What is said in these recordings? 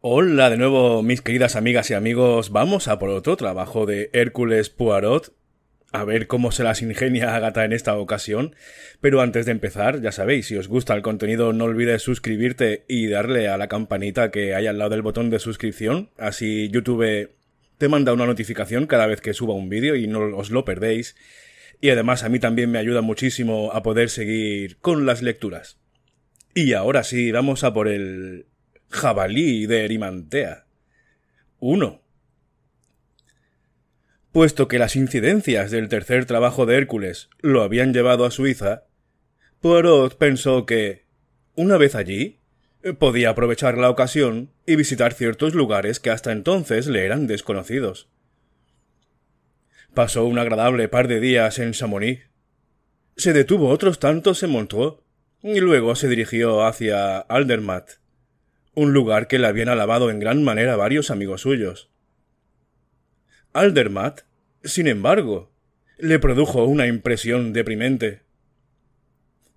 Hola de nuevo, mis queridas amigas y amigos. Vamos a por otro trabajo de Hércules Poirot. A ver cómo se las ingenia Agatha en esta ocasión. Pero antes de empezar, ya sabéis, si os gusta el contenido, no olvides suscribirte y darle a la campanita que hay al lado del botón de suscripción. Así YouTube te manda una notificación cada vez que suba un vídeo y no os lo perdéis. Y además a mí también me ayuda muchísimo a poder seguir con las lecturas. Y ahora sí, vamos a por el jabalí de Erimantea. 1. Puesto que las incidencias del tercer trabajo de Hércules lo habían llevado a Suiza, Poirot pensó que, una vez allí, podía aprovechar la ocasión y visitar ciertos lugares que hasta entonces le eran desconocidos. Pasó un agradable par de días en Chamonix. Se detuvo otros tantos en Montreux y luego se dirigió hacia Aldermatt un lugar que le habían alabado en gran manera varios amigos suyos. Aldermatt, sin embargo, le produjo una impresión deprimente.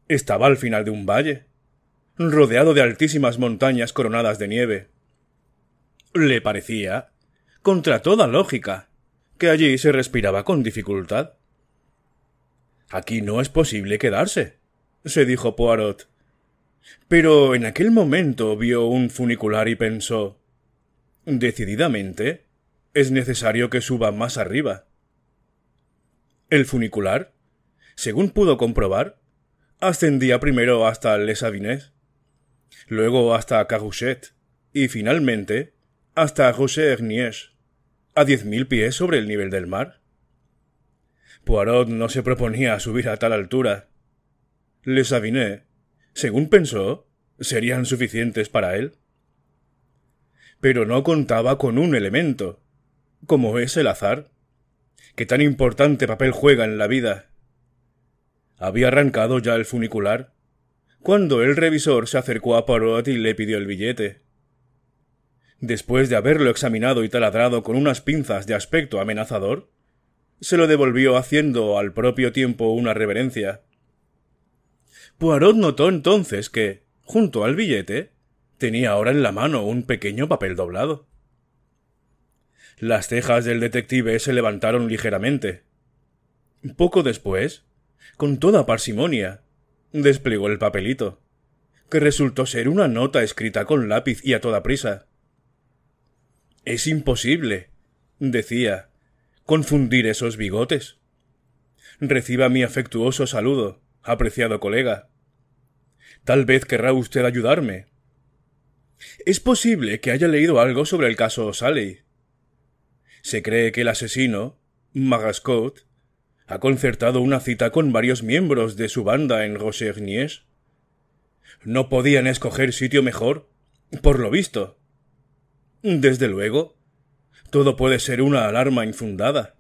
Estaba al final de un valle, rodeado de altísimas montañas coronadas de nieve. Le parecía, contra toda lógica, que allí se respiraba con dificultad. Aquí no es posible quedarse, se dijo Poirot. Pero en aquel momento vio un funicular y pensó Decididamente, es necesario que suba más arriba. El funicular, según pudo comprobar, ascendía primero hasta Les Avines, luego hasta Carouchet y finalmente hasta Rocher-Niège, a diez mil pies sobre el nivel del mar. Poirot no se proponía subir a tal altura. Les Avines según pensó, serían suficientes para él. Pero no contaba con un elemento, como es el azar, que tan importante papel juega en la vida. Había arrancado ya el funicular, cuando el revisor se acercó a Poirot y le pidió el billete. Después de haberlo examinado y taladrado con unas pinzas de aspecto amenazador, se lo devolvió haciendo al propio tiempo una reverencia. Poirot notó entonces que, junto al billete, tenía ahora en la mano un pequeño papel doblado. Las cejas del detective se levantaron ligeramente. Poco después, con toda parsimonia, desplegó el papelito, que resultó ser una nota escrita con lápiz y a toda prisa. Es imposible, decía, confundir esos bigotes. Reciba mi afectuoso saludo, apreciado colega. Tal vez querrá usted ayudarme. Es posible que haya leído algo sobre el caso Sally. Se cree que el asesino, Magascot, ha concertado una cita con varios miembros de su banda en Rochernies. No podían escoger sitio mejor, por lo visto. Desde luego, todo puede ser una alarma infundada,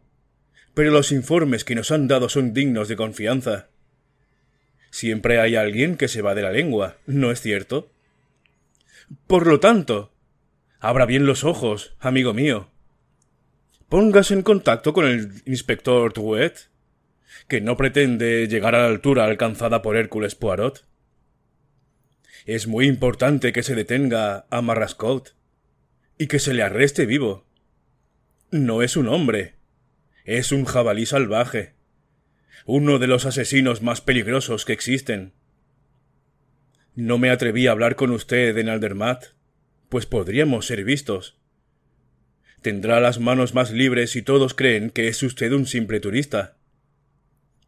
pero los informes que nos han dado son dignos de confianza. Siempre hay alguien que se va de la lengua, ¿no es cierto? Por lo tanto, abra bien los ojos, amigo mío. Póngase en contacto con el inspector Drouet, que no pretende llegar a la altura alcanzada por Hércules Poirot. Es muy importante que se detenga a Marrascot y que se le arreste vivo. No es un hombre, es un jabalí salvaje uno de los asesinos más peligrosos que existen. No me atreví a hablar con usted en Aldermatt, pues podríamos ser vistos. Tendrá las manos más libres y todos creen que es usted un simple turista.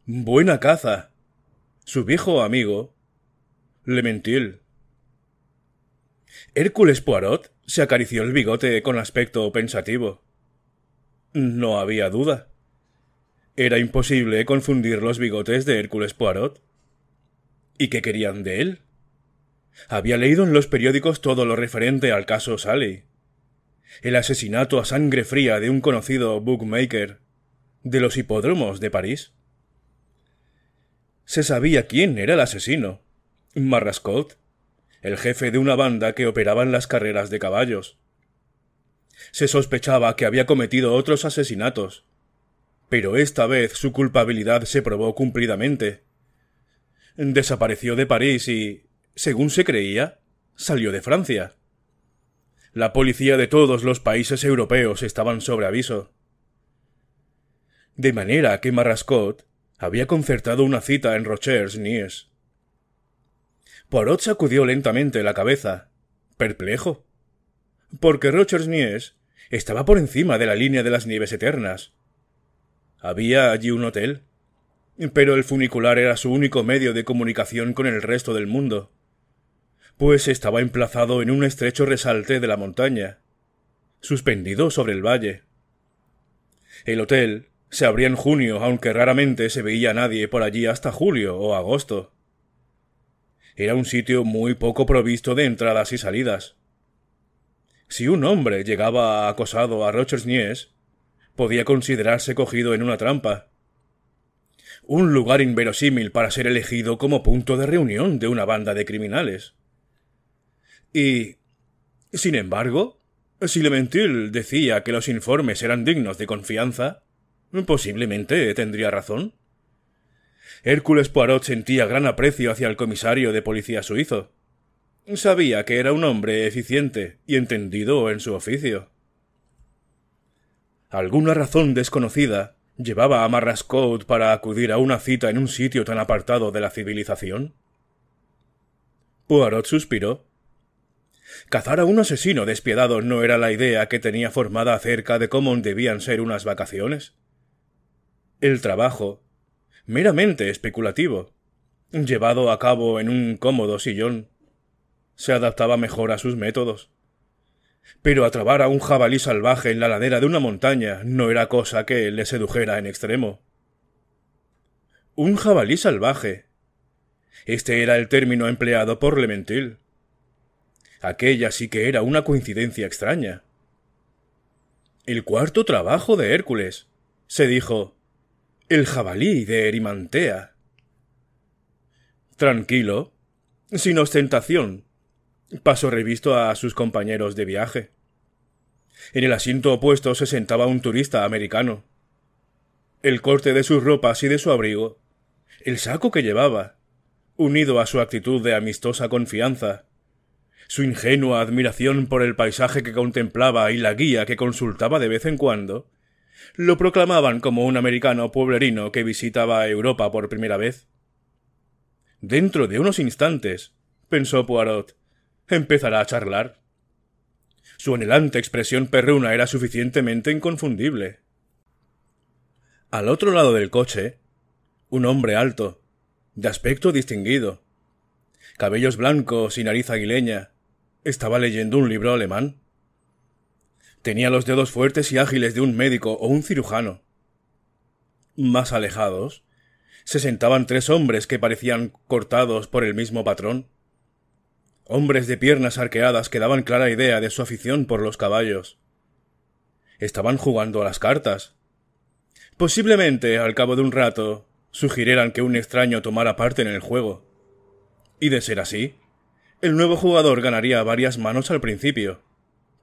Buena caza. Su viejo amigo. Lementil. Hércules Poirot se acarició el bigote con aspecto pensativo. No había duda. Era imposible confundir los bigotes de Hércules Poirot. ¿Y qué querían de él? Había leído en los periódicos todo lo referente al caso Sally. El asesinato a sangre fría de un conocido bookmaker de los hipódromos de París. Se sabía quién era el asesino. Marrascot, el jefe de una banda que operaba en las carreras de caballos. Se sospechaba que había cometido otros asesinatos, pero esta vez su culpabilidad se probó cumplidamente. Desapareció de París y, según se creía, salió de Francia. La policía de todos los países europeos estaban sobre aviso. De manera que Marrascot había concertado una cita en Rochers Nies. Poirot sacudió lentamente la cabeza, perplejo, porque Rochers Nies estaba por encima de la línea de las nieves eternas. Había allí un hotel, pero el funicular era su único medio de comunicación con el resto del mundo, pues estaba emplazado en un estrecho resalte de la montaña, suspendido sobre el valle. El hotel se abría en junio, aunque raramente se veía nadie por allí hasta julio o agosto. Era un sitio muy poco provisto de entradas y salidas. Si un hombre llegaba acosado a Rochersnies, podía considerarse cogido en una trampa. Un lugar inverosímil para ser elegido como punto de reunión de una banda de criminales. Y. Sin embargo, si Lementil decía que los informes eran dignos de confianza, posiblemente tendría razón. Hércules Poirot sentía gran aprecio hacia el comisario de policía suizo. Sabía que era un hombre eficiente y entendido en su oficio. Alguna razón desconocida llevaba a Marrascout para acudir a una cita en un sitio tan apartado de la civilización. Poirot suspiró. Cazar a un asesino despiadado no era la idea que tenía formada acerca de cómo debían ser unas vacaciones. El trabajo meramente especulativo, llevado a cabo en un cómodo sillón, se adaptaba mejor a sus métodos. Pero atrabar a un jabalí salvaje en la ladera de una montaña no era cosa que le sedujera en extremo. Un jabalí salvaje. Este era el término empleado por Lementil. Aquella sí que era una coincidencia extraña. El cuarto trabajo de Hércules, se dijo, el jabalí de Erimantea. Tranquilo, sin ostentación, pasó revisto a sus compañeros de viaje. En el asiento opuesto se sentaba un turista americano. El corte de sus ropas y de su abrigo, el saco que llevaba, unido a su actitud de amistosa confianza, su ingenua admiración por el paisaje que contemplaba y la guía que consultaba de vez en cuando, lo proclamaban como un americano pueblerino que visitaba Europa por primera vez. Dentro de unos instantes, pensó Poirot, empezará a charlar. Su anhelante expresión perruna era suficientemente inconfundible. Al otro lado del coche, un hombre alto, de aspecto distinguido, cabellos blancos y nariz aguileña, estaba leyendo un libro alemán. Tenía los dedos fuertes y ágiles de un médico o un cirujano. Más alejados, se sentaban tres hombres que parecían cortados por el mismo patrón. Hombres de piernas arqueadas que daban clara idea de su afición por los caballos. Estaban jugando a las cartas. Posiblemente, al cabo de un rato, sugirieran que un extraño tomara parte en el juego. Y de ser así, el nuevo jugador ganaría varias manos al principio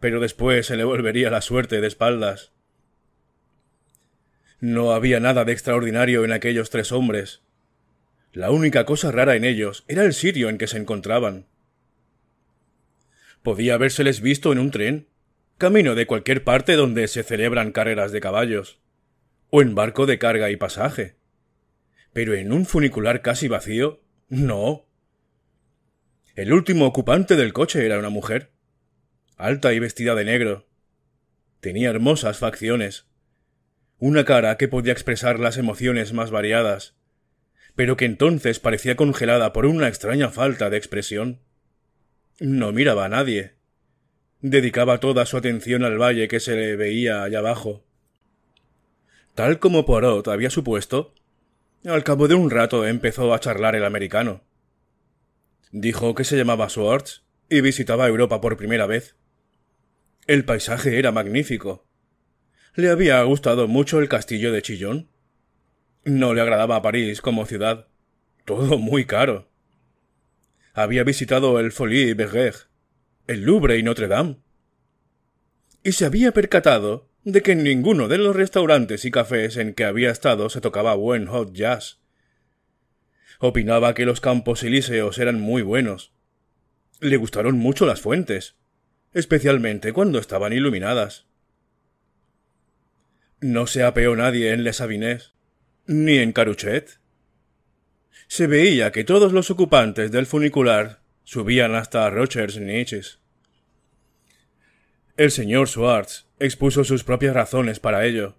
pero después se le volvería la suerte de espaldas. No había nada de extraordinario en aquellos tres hombres. La única cosa rara en ellos era el sitio en que se encontraban. Podía habérseles visto en un tren, camino de cualquier parte donde se celebran carreras de caballos, o en barco de carga y pasaje. Pero en un funicular casi vacío, no. El último ocupante del coche era una mujer alta y vestida de negro. Tenía hermosas facciones, una cara que podía expresar las emociones más variadas, pero que entonces parecía congelada por una extraña falta de expresión. No miraba a nadie. Dedicaba toda su atención al valle que se le veía allá abajo. Tal como Poirot había supuesto, al cabo de un rato empezó a charlar el americano. Dijo que se llamaba Swartz y visitaba Europa por primera vez. El paisaje era magnífico. Le había gustado mucho el castillo de Chillón. No le agradaba París como ciudad. Todo muy caro. Había visitado el Folie Bergère, el Louvre y Notre Dame. Y se había percatado de que en ninguno de los restaurantes y cafés en que había estado se tocaba buen hot jazz. Opinaba que los campos elíseos eran muy buenos. Le gustaron mucho las fuentes especialmente cuando estaban iluminadas. No se apeó nadie en Les Avines, ni en Caruchet. Se veía que todos los ocupantes del funicular subían hasta Rochers Niches. El señor Schwartz expuso sus propias razones para ello.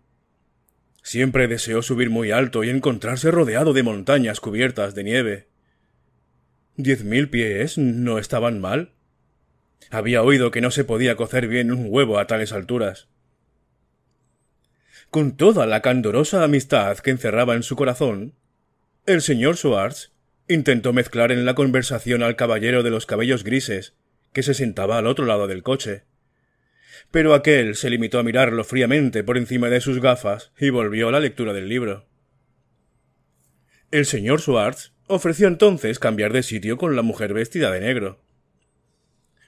Siempre deseó subir muy alto y encontrarse rodeado de montañas cubiertas de nieve. Diez mil pies no estaban mal. Había oído que no se podía cocer bien un huevo a tales alturas. Con toda la candorosa amistad que encerraba en su corazón, el señor Schwartz intentó mezclar en la conversación al caballero de los cabellos grises, que se sentaba al otro lado del coche. Pero aquel se limitó a mirarlo fríamente por encima de sus gafas y volvió a la lectura del libro. El señor Schwartz ofreció entonces cambiar de sitio con la mujer vestida de negro.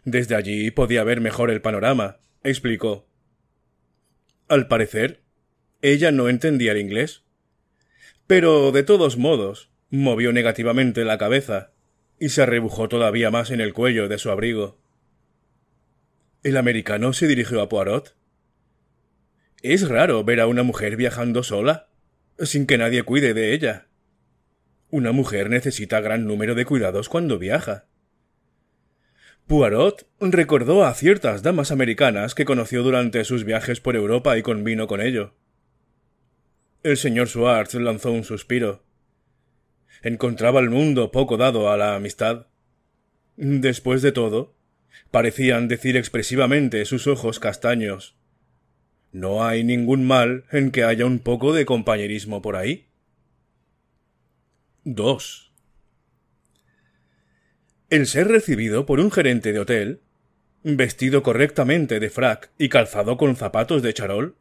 Desde allí podía ver mejor el panorama, explicó. Al parecer, ella no entendía el inglés. Pero, de todos modos, movió negativamente la cabeza y se arrebujó todavía más en el cuello de su abrigo. El americano se dirigió a Poirot. Es raro ver a una mujer viajando sola, sin que nadie cuide de ella. Una mujer necesita gran número de cuidados cuando viaja. Poirot recordó a ciertas damas americanas que conoció durante sus viajes por Europa y convino con ello. El señor Schwartz lanzó un suspiro. Encontraba el mundo poco dado a la amistad. Después de todo, parecían decir expresivamente sus ojos castaños. ¿No hay ningún mal en que haya un poco de compañerismo por ahí? 2. El ser recibido por un gerente de hotel, vestido correctamente de frac y calzado con zapatos de charol,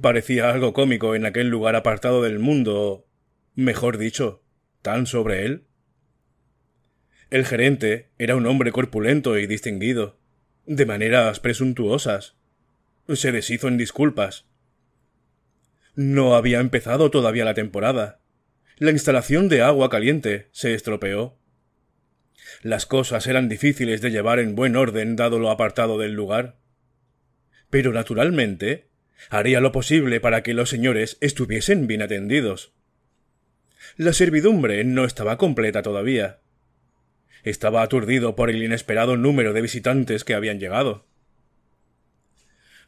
parecía algo cómico en aquel lugar apartado del mundo, mejor dicho, tan sobre él. El gerente era un hombre corpulento y distinguido, de maneras presuntuosas. Se deshizo en disculpas. No había empezado todavía la temporada. La instalación de agua caliente se estropeó las cosas eran difíciles de llevar en buen orden dado lo apartado del lugar. Pero naturalmente haría lo posible para que los señores estuviesen bien atendidos. La servidumbre no estaba completa todavía. Estaba aturdido por el inesperado número de visitantes que habían llegado.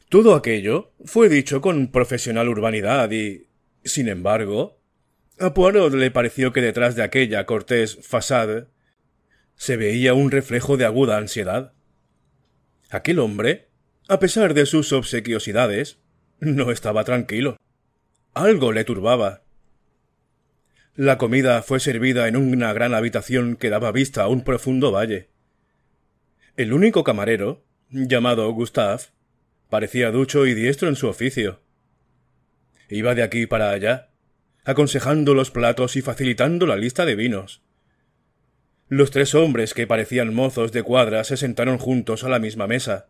Todo aquello fue dicho con profesional urbanidad y, sin embargo, a Poirot le pareció que detrás de aquella cortés fasade se veía un reflejo de aguda ansiedad. Aquel hombre, a pesar de sus obsequiosidades, no estaba tranquilo. Algo le turbaba. La comida fue servida en una gran habitación que daba vista a un profundo valle. El único camarero, llamado Gustave, parecía ducho y diestro en su oficio. Iba de aquí para allá, aconsejando los platos y facilitando la lista de vinos. Los tres hombres que parecían mozos de cuadra se sentaron juntos a la misma mesa.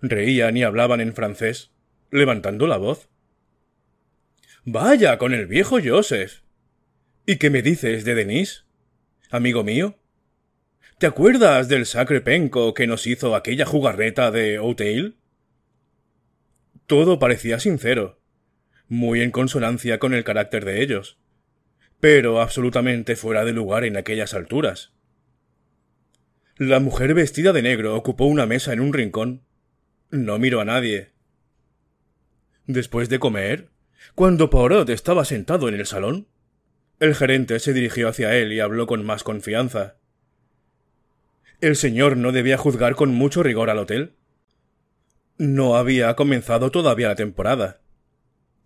Reían y hablaban en francés, levantando la voz. Vaya con el viejo Joseph. ¿Y qué me dices de Denis? Amigo mío. ¿Te acuerdas del sacre penco que nos hizo aquella jugarreta de O'Tail? Todo parecía sincero, muy en consonancia con el carácter de ellos pero absolutamente fuera de lugar en aquellas alturas. La mujer vestida de negro ocupó una mesa en un rincón. No miró a nadie. Después de comer, cuando Poirot estaba sentado en el salón, el gerente se dirigió hacia él y habló con más confianza. El señor no debía juzgar con mucho rigor al hotel. No había comenzado todavía la temporada.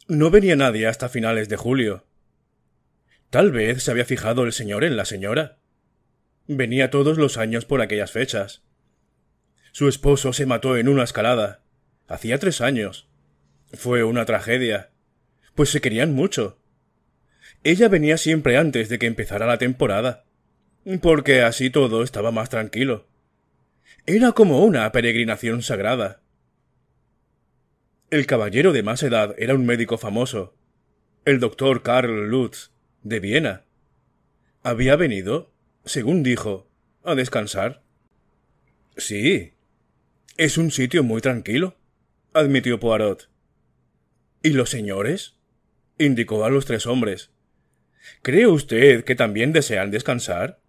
No venía nadie hasta finales de julio. Tal vez se había fijado el señor en la señora. Venía todos los años por aquellas fechas. Su esposo se mató en una escalada. Hacía tres años. Fue una tragedia. Pues se querían mucho. Ella venía siempre antes de que empezara la temporada. Porque así todo estaba más tranquilo. Era como una peregrinación sagrada. El caballero de más edad era un médico famoso, el doctor Karl Lutz, de Viena. Había venido, según dijo, a descansar. Sí. Es un sitio muy tranquilo, admitió Poirot. ¿Y los señores? indicó a los tres hombres. ¿Cree usted que también desean descansar?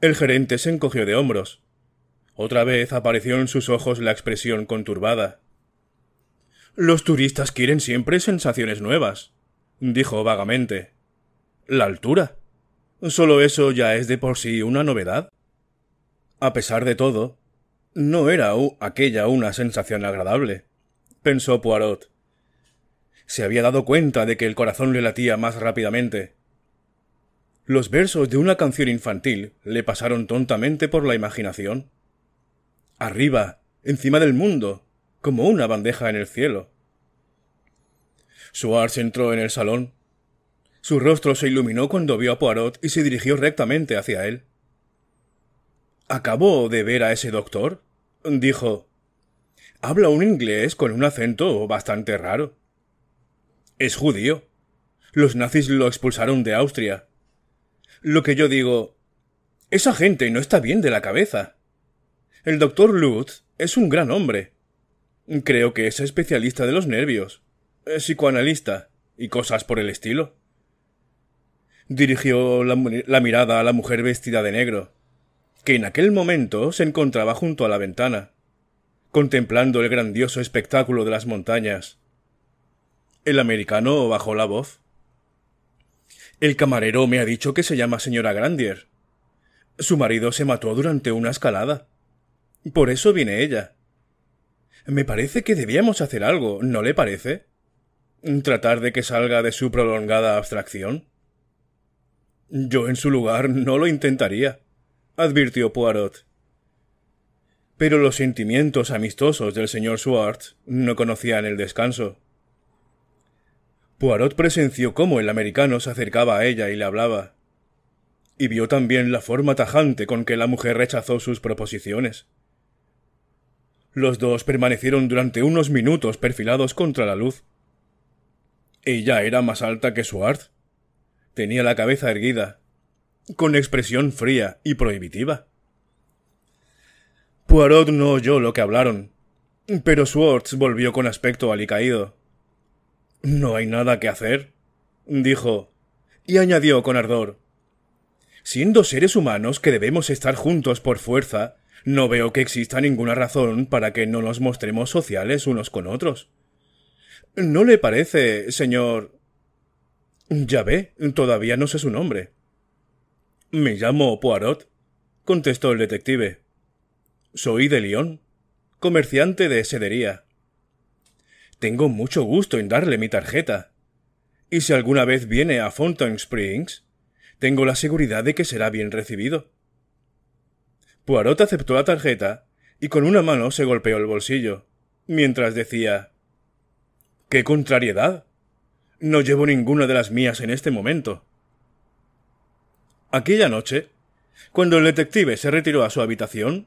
El gerente se encogió de hombros. Otra vez apareció en sus ojos la expresión conturbada. Los turistas quieren siempre sensaciones nuevas, dijo vagamente. La altura. Solo eso ya es de por sí una novedad. A pesar de todo, no era aquella una sensación agradable, pensó Poirot. Se había dado cuenta de que el corazón le latía más rápidamente. Los versos de una canción infantil le pasaron tontamente por la imaginación. Arriba, encima del mundo, como una bandeja en el cielo. Suárez entró en el salón. Su rostro se iluminó cuando vio a Poirot y se dirigió rectamente hacia él. ¿Acabo de ver a ese doctor? dijo. Habla un inglés con un acento bastante raro. Es judío. Los nazis lo expulsaron de Austria. Lo que yo digo. Esa gente no está bien de la cabeza. El doctor Lutz es un gran hombre. Creo que es especialista de los nervios, psicoanalista y cosas por el estilo. Dirigió la, la mirada a la mujer vestida de negro que en aquel momento se encontraba junto a la ventana, contemplando el grandioso espectáculo de las montañas. El americano bajó la voz. El camarero me ha dicho que se llama señora Grandier. Su marido se mató durante una escalada. Por eso viene ella. Me parece que debíamos hacer algo, ¿no le parece? Tratar de que salga de su prolongada abstracción. Yo en su lugar no lo intentaría advirtió Poirot. Pero los sentimientos amistosos del señor Swartz no conocían el descanso. Poirot presenció cómo el americano se acercaba a ella y le hablaba, y vio también la forma tajante con que la mujer rechazó sus proposiciones. Los dos permanecieron durante unos minutos perfilados contra la luz. Ella era más alta que Swartz. Tenía la cabeza erguida, con expresión fría y prohibitiva. Poirot no oyó lo que hablaron, pero Swartz volvió con aspecto alicaído. No hay nada que hacer, dijo, y añadió con ardor. Siendo seres humanos que debemos estar juntos por fuerza, no veo que exista ninguna razón para que no nos mostremos sociales unos con otros. ¿No le parece, señor? Ya ve, todavía no sé su nombre. Me llamo Poirot, contestó el detective. Soy de Lyon, comerciante de sedería. Tengo mucho gusto en darle mi tarjeta. Y si alguna vez viene a Fountain Springs, tengo la seguridad de que será bien recibido. Poirot aceptó la tarjeta y con una mano se golpeó el bolsillo, mientras decía ¡Qué contrariedad! No llevo ninguna de las mías en este momento. Aquella noche, cuando el detective se retiró a su habitación,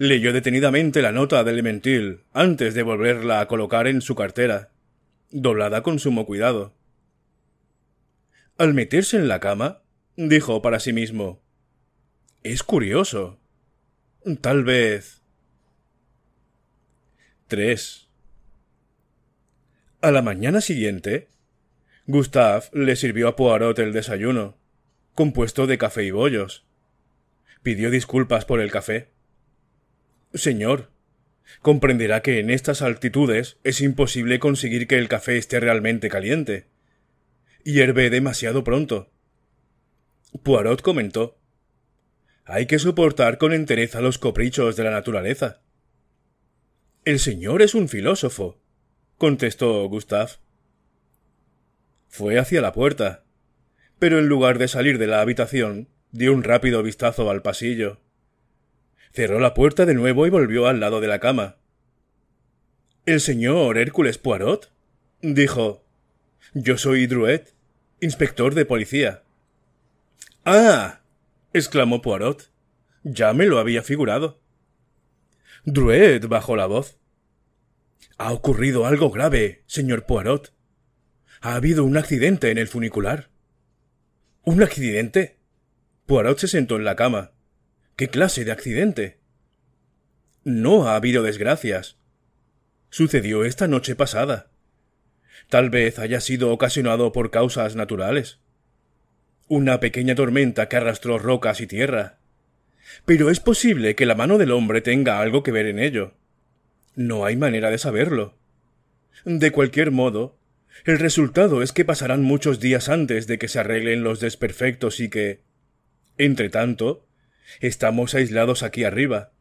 leyó detenidamente la nota de Elementil antes de volverla a colocar en su cartera, doblada con sumo cuidado. Al meterse en la cama, dijo para sí mismo Es curioso. Tal vez. 3. A la mañana siguiente, Gustave le sirvió a Poirot el desayuno compuesto de café y bollos. Pidió disculpas por el café. Señor, comprenderá que en estas altitudes es imposible conseguir que el café esté realmente caliente. Hierve demasiado pronto. Poirot comentó. Hay que soportar con entereza los caprichos de la naturaleza. El señor es un filósofo, contestó Gustave. Fue hacia la puerta pero en lugar de salir de la habitación, dio un rápido vistazo al pasillo. Cerró la puerta de nuevo y volvió al lado de la cama. ¿El señor Hércules Poirot? dijo. Yo soy Druet, inspector de policía. Ah. exclamó Poirot. Ya me lo había figurado. Druet bajó la voz. Ha ocurrido algo grave, señor Poirot. Ha habido un accidente en el funicular. ¿Un accidente? Poirot se sentó en la cama. ¿Qué clase de accidente? No ha habido desgracias. Sucedió esta noche pasada. Tal vez haya sido ocasionado por causas naturales. Una pequeña tormenta que arrastró rocas y tierra. Pero es posible que la mano del hombre tenga algo que ver en ello. No hay manera de saberlo. De cualquier modo, el resultado es que pasarán muchos días antes de que se arreglen los desperfectos y que, entre tanto, estamos aislados aquí arriba.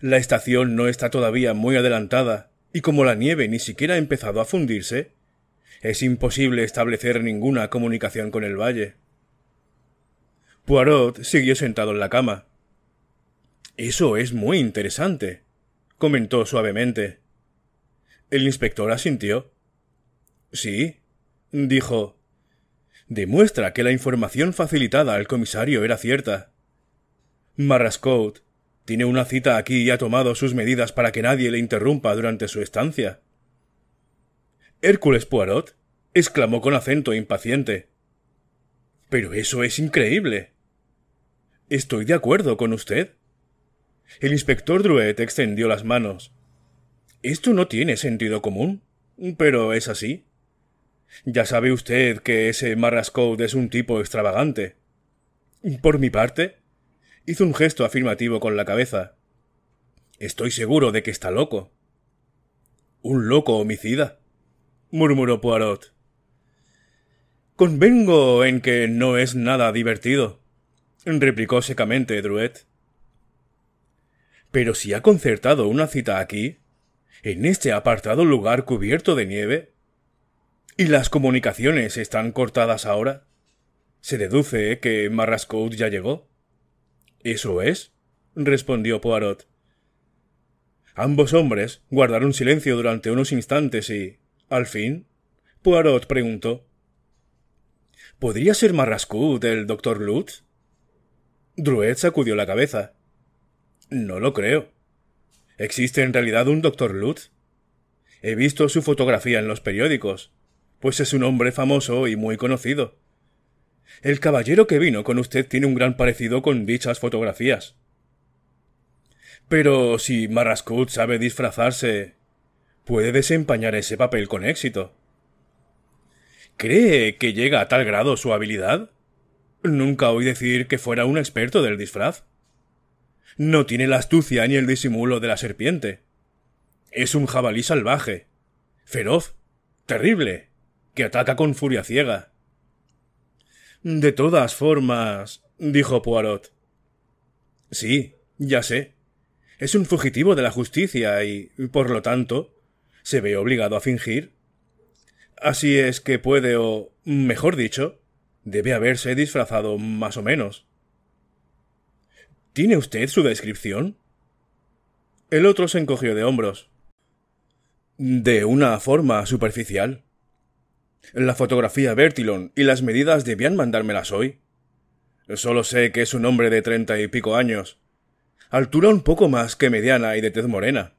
La estación no está todavía muy adelantada, y como la nieve ni siquiera ha empezado a fundirse, es imposible establecer ninguna comunicación con el valle. Poirot siguió sentado en la cama. Eso es muy interesante, comentó suavemente. El inspector asintió. Sí, dijo. Demuestra que la información facilitada al comisario era cierta. Marrascout tiene una cita aquí y ha tomado sus medidas para que nadie le interrumpa durante su estancia. Hércules Poirot exclamó con acento impaciente. Pero eso es increíble. Estoy de acuerdo con usted. El inspector Druet extendió las manos. Esto no tiene sentido común, pero es así. Ya sabe usted que ese Marrascout es un tipo extravagante. Por mi parte, hizo un gesto afirmativo con la cabeza. Estoy seguro de que está loco. Un loco homicida, murmuró Poirot. Convengo en que no es nada divertido, replicó secamente Druet. Pero si ha concertado una cita aquí, en este apartado lugar cubierto de nieve, y las comunicaciones están cortadas ahora, se deduce que Marrascout ya llegó. Eso es, respondió Poirot. Ambos hombres guardaron silencio durante unos instantes y, al fin, Poirot preguntó ¿Podría ser Marrascout el doctor Lutz? Druet sacudió la cabeza. No lo creo. ¿Existe en realidad un doctor Lutz? He visto su fotografía en los periódicos, pues es un hombre famoso y muy conocido. El caballero que vino con usted tiene un gran parecido con dichas fotografías. Pero si Marrascut sabe disfrazarse, puede desempañar ese papel con éxito. ¿Cree que llega a tal grado su habilidad? Nunca oí decir que fuera un experto del disfraz. No tiene la astucia ni el disimulo de la serpiente. Es un jabalí salvaje, feroz, terrible, que ataca con furia ciega. De todas formas, dijo Poirot. Sí, ya sé. Es un fugitivo de la justicia y, por lo tanto, se ve obligado a fingir. Así es que puede, o, mejor dicho, debe haberse disfrazado más o menos. ¿Tiene usted su descripción? El otro se encogió de hombros. De una forma superficial. La fotografía Bertillon y las medidas debían mandármelas hoy. Solo sé que es un hombre de treinta y pico años. Altura un poco más que mediana y de tez morena.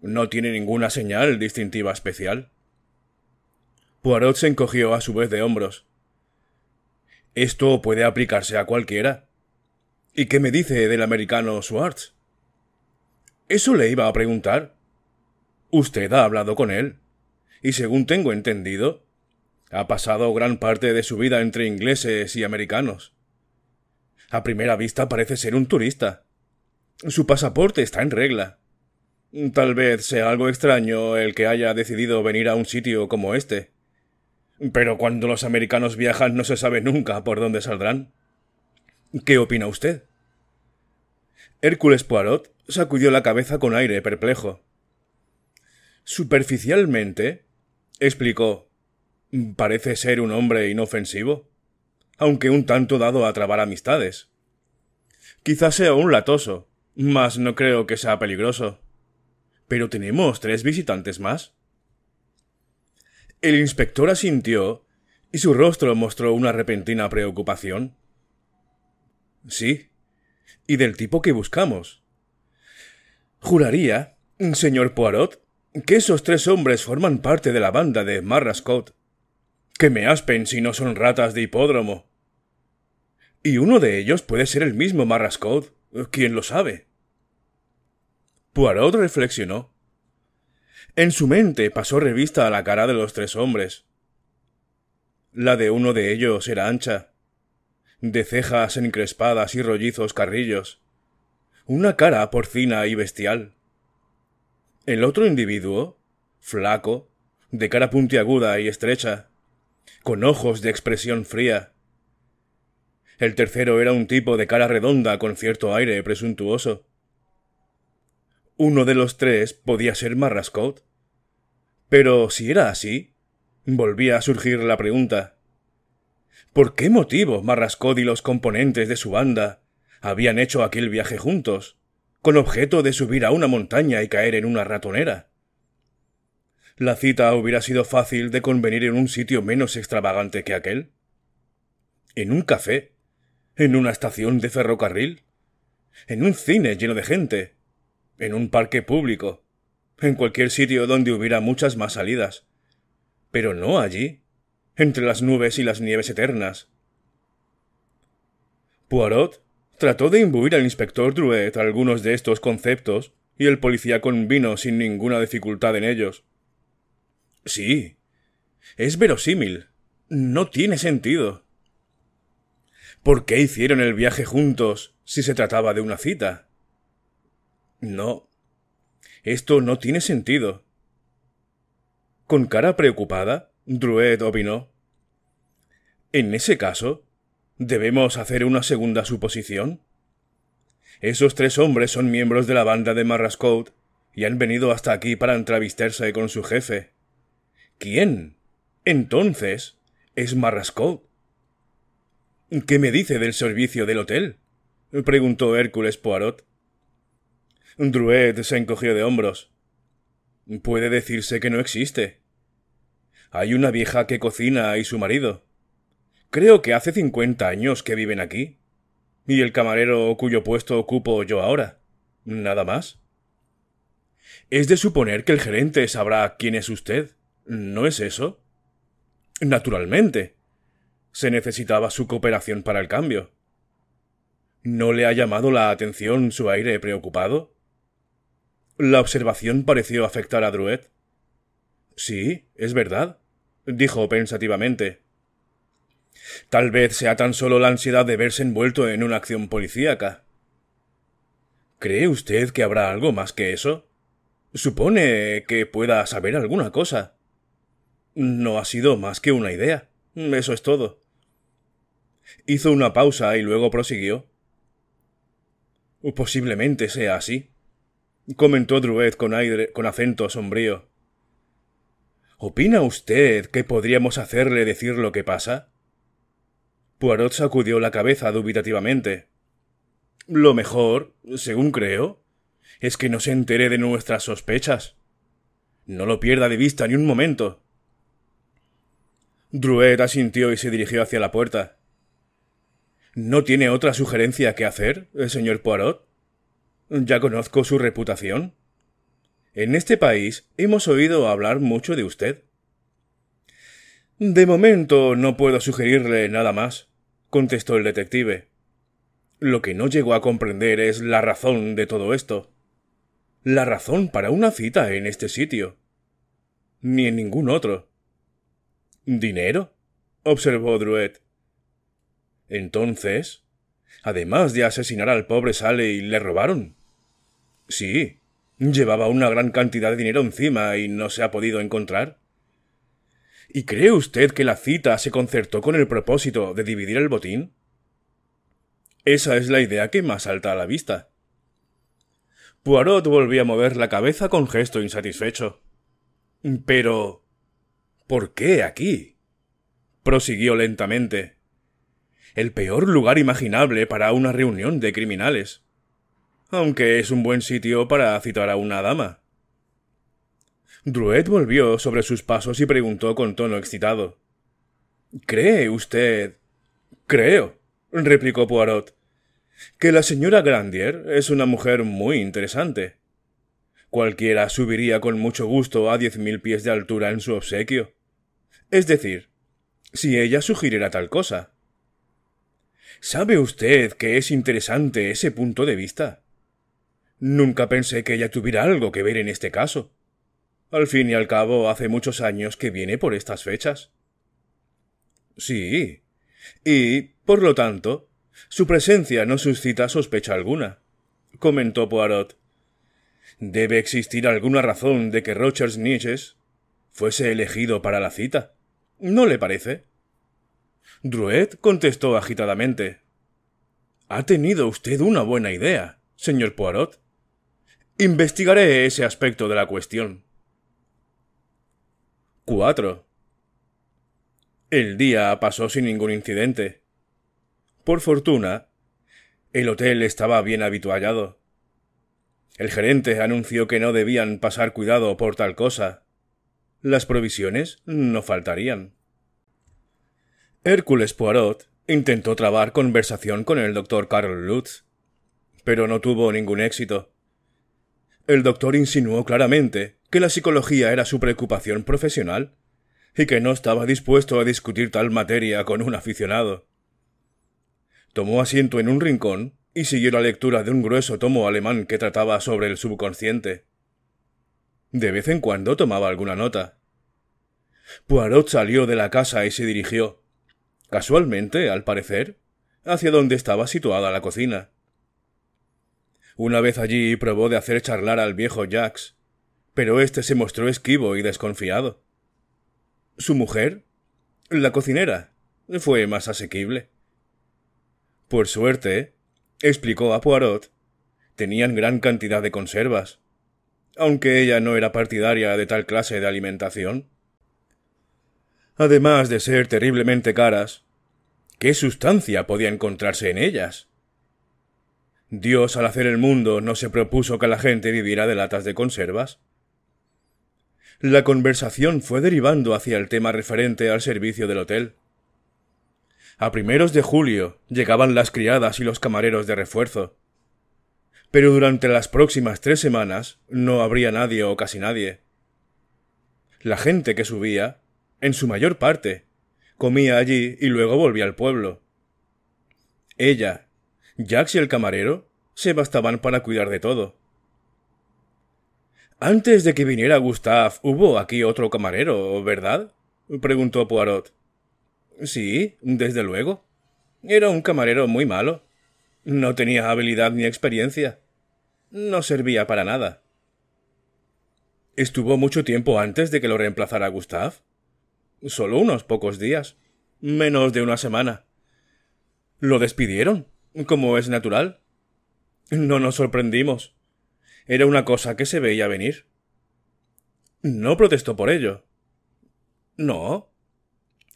No tiene ninguna señal distintiva especial. Poirot se encogió a su vez de hombros. Esto puede aplicarse a cualquiera. ¿Y qué me dice del americano Schwartz? Eso le iba a preguntar. Usted ha hablado con él. Y según tengo entendido, ha pasado gran parte de su vida entre ingleses y americanos. A primera vista parece ser un turista. Su pasaporte está en regla. Tal vez sea algo extraño el que haya decidido venir a un sitio como este. Pero cuando los americanos viajan no se sabe nunca por dónde saldrán. ¿Qué opina usted? Hércules Poirot sacudió la cabeza con aire perplejo. Superficialmente, explicó, parece ser un hombre inofensivo, aunque un tanto dado a trabar amistades. Quizás sea un latoso, mas no creo que sea peligroso. Pero tenemos tres visitantes más. El inspector asintió y su rostro mostró una repentina preocupación. Sí. Y del tipo que buscamos. Juraría, señor Poirot, que esos tres hombres forman parte de la banda de Marrascot. Que me aspen si no son ratas de hipódromo. Y uno de ellos puede ser el mismo Marrascot. ¿Quién lo sabe? Poirot reflexionó. En su mente pasó revista a la cara de los tres hombres. La de uno de ellos era ancha, de cejas encrespadas y rollizos carrillos, una cara porcina y bestial. El otro individuo, flaco, de cara puntiaguda y estrecha, con ojos de expresión fría. El tercero era un tipo de cara redonda con cierto aire presuntuoso. Uno de los tres podía ser Marrascot. Pero si era así, volvía a surgir la pregunta. ¿Por qué motivo Marrascot y los componentes de su banda habían hecho aquel viaje juntos, con objeto de subir a una montaña y caer en una ratonera? La cita hubiera sido fácil de convenir en un sitio menos extravagante que aquel. En un café, en una estación de ferrocarril, en un cine lleno de gente, en un parque público, en cualquier sitio donde hubiera muchas más salidas. Pero no allí, entre las nubes y las nieves eternas. Poirot trató de imbuir al inspector Drouet algunos de estos conceptos, y el policía convino sin ninguna dificultad en ellos. Sí. Es verosímil. No tiene sentido. ¿Por qué hicieron el viaje juntos si se trataba de una cita? No. Esto no tiene sentido. Con cara preocupada, Druet opinó. En ese caso, ¿debemos hacer una segunda suposición? Esos tres hombres son miembros de la banda de Marrascout y han venido hasta aquí para entrevistarse con su jefe. ¿Quién? Entonces, es Marrascout. ¿Qué me dice del servicio del hotel? preguntó Hércules Poirot. Druet se encogió de hombros. Puede decirse que no existe. Hay una vieja que cocina y su marido. Creo que hace cincuenta años que viven aquí. Y el camarero cuyo puesto ocupo yo ahora. Nada más. Es de suponer que el gerente sabrá quién es usted. ¿No es eso? Naturalmente. Se necesitaba su cooperación para el cambio. ¿No le ha llamado la atención su aire preocupado? La observación pareció afectar a Druet. Sí, es verdad, dijo pensativamente. Tal vez sea tan solo la ansiedad de verse envuelto en una acción policíaca. ¿Cree usted que habrá algo más que eso? Supone que pueda saber alguna cosa. No ha sido más que una idea. Eso es todo. Hizo una pausa y luego prosiguió. Posiblemente sea así comentó Druet con con acento sombrío. ¿Opina usted que podríamos hacerle decir lo que pasa? Poirot sacudió la cabeza dubitativamente. Lo mejor, según creo, es que no se entere de nuestras sospechas. No lo pierda de vista ni un momento. Druet asintió y se dirigió hacia la puerta. ¿No tiene otra sugerencia que hacer, el señor Poirot? Ya conozco su reputación. En este país hemos oído hablar mucho de usted. De momento no puedo sugerirle nada más, contestó el detective. Lo que no llego a comprender es la razón de todo esto. La razón para una cita en este sitio. Ni en ningún otro. ¿Dinero? observó Druet. Entonces, además de asesinar al pobre Sally, le robaron. Sí. Llevaba una gran cantidad de dinero encima y no se ha podido encontrar. ¿Y cree usted que la cita se concertó con el propósito de dividir el botín? Esa es la idea que más salta a la vista. Poirot volvió a mover la cabeza con gesto insatisfecho. Pero. ¿Por qué aquí? prosiguió lentamente. El peor lugar imaginable para una reunión de criminales aunque es un buen sitio para citar a una dama. Druet volvió sobre sus pasos y preguntó con tono excitado. ¿Cree usted? Creo, replicó Poirot, que la señora Grandier es una mujer muy interesante. Cualquiera subiría con mucho gusto a diez mil pies de altura en su obsequio. Es decir, si ella sugiriera tal cosa. ¿Sabe usted que es interesante ese punto de vista? Nunca pensé que ella tuviera algo que ver en este caso. Al fin y al cabo, hace muchos años que viene por estas fechas. Sí. Y, por lo tanto, su presencia no suscita sospecha alguna, comentó Poirot. Debe existir alguna razón de que Rogers Niches fuese elegido para la cita. ¿No le parece? Druet contestó agitadamente. Ha tenido usted una buena idea, señor Poirot. Investigaré ese aspecto de la cuestión. 4. El día pasó sin ningún incidente. Por fortuna, el hotel estaba bien habituallado. El gerente anunció que no debían pasar cuidado por tal cosa. Las provisiones no faltarían. Hércules Poirot intentó trabar conversación con el doctor Carl Lutz, pero no tuvo ningún éxito. El doctor insinuó claramente que la psicología era su preocupación profesional y que no estaba dispuesto a discutir tal materia con un aficionado. Tomó asiento en un rincón y siguió la lectura de un grueso tomo alemán que trataba sobre el subconsciente. De vez en cuando tomaba alguna nota. Poirot salió de la casa y se dirigió, casualmente, al parecer, hacia donde estaba situada la cocina. Una vez allí probó de hacer charlar al viejo Jacques, pero éste se mostró esquivo y desconfiado. Su mujer, la cocinera, fue más asequible. Por suerte, explicó a Poirot, tenían gran cantidad de conservas, aunque ella no era partidaria de tal clase de alimentación. Además de ser terriblemente caras, ¿qué sustancia podía encontrarse en ellas? Dios al hacer el mundo no se propuso que la gente viviera de latas de conservas. La conversación fue derivando hacia el tema referente al servicio del hotel. A primeros de julio llegaban las criadas y los camareros de refuerzo. Pero durante las próximas tres semanas no habría nadie o casi nadie. La gente que subía, en su mayor parte, comía allí y luego volvía al pueblo. Ella, Jax y el camarero se bastaban para cuidar de todo. Antes de que viniera Gustave, hubo aquí otro camarero, ¿verdad? preguntó Poirot. Sí, desde luego. Era un camarero muy malo. No tenía habilidad ni experiencia. No servía para nada. ¿Estuvo mucho tiempo antes de que lo reemplazara Gustave? Solo unos pocos días. Menos de una semana. Lo despidieron, como es natural. No nos sorprendimos. Era una cosa que se veía venir. No protestó por ello. No,